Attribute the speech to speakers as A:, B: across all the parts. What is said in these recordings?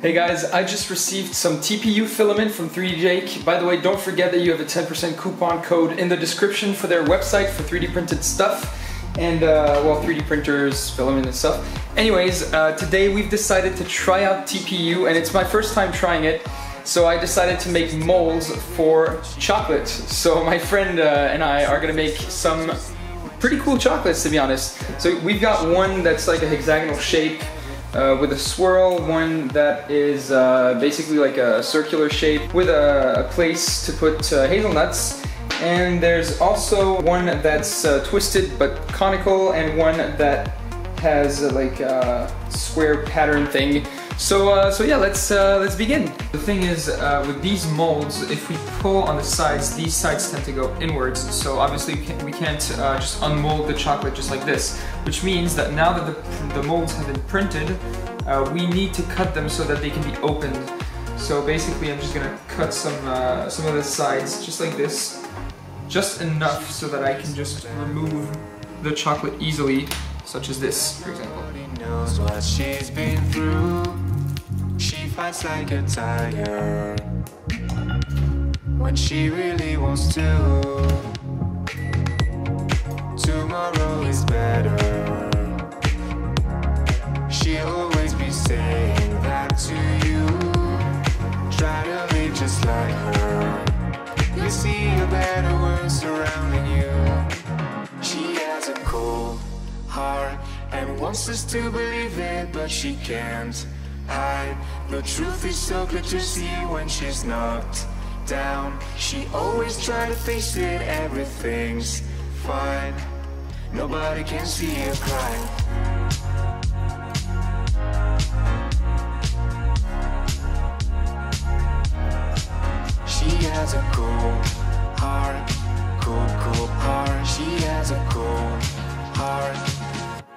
A: Hey guys, I just received some TPU filament from 3D Jake. By the way, don't forget that you have a 10% coupon code in the description for their website for 3D printed stuff and uh, well 3D printers, filament and stuff. Anyways, uh, today we've decided to try out TPU and it's my first time trying it. So I decided to make molds for chocolate. So my friend uh, and I are gonna make some pretty cool chocolates to be honest. So we've got one that's like a hexagonal shape uh, with a swirl, one that is uh, basically like a circular shape with a, a place to put uh, hazelnuts. And there's also one that's uh, twisted but conical and one that has uh, like a square pattern thing. So, uh, so yeah, let's uh, let's begin. The thing is, uh, with these molds, if we pull on the sides, these sides tend to go inwards. So obviously we can't uh, just unmold the chocolate just like this, which means that now that the, the molds have been printed, uh, we need to cut them so that they can be opened. So basically, I'm just gonna cut some uh, some of the sides just like this, just enough so that I can just remove the chocolate easily, such as this, for example.
B: Fights like a tiger when she really wants to. Tomorrow is better. She'll always be saying that to you. Try to be just like her. You see a better world surrounding you. She has a cold heart and wants us to believe it, but she can't hide. The truth is so clear to see when she's knocked down. She always try to face it, everything's fine. Nobody can see her cry. She has a cold heart, cold, cold heart. She has a cold heart.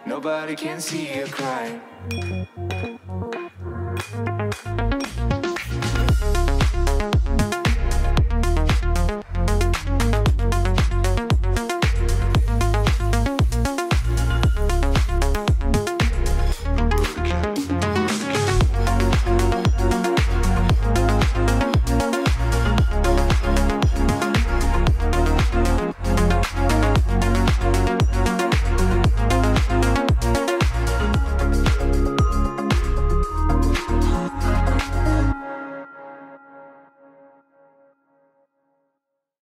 B: Nobody can see her cry. Thank you.